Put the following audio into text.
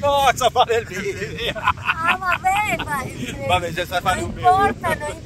Cosa fare il video? Ah, vabbè, ma... Vabbè, se sta fare non un video. importa, non importa.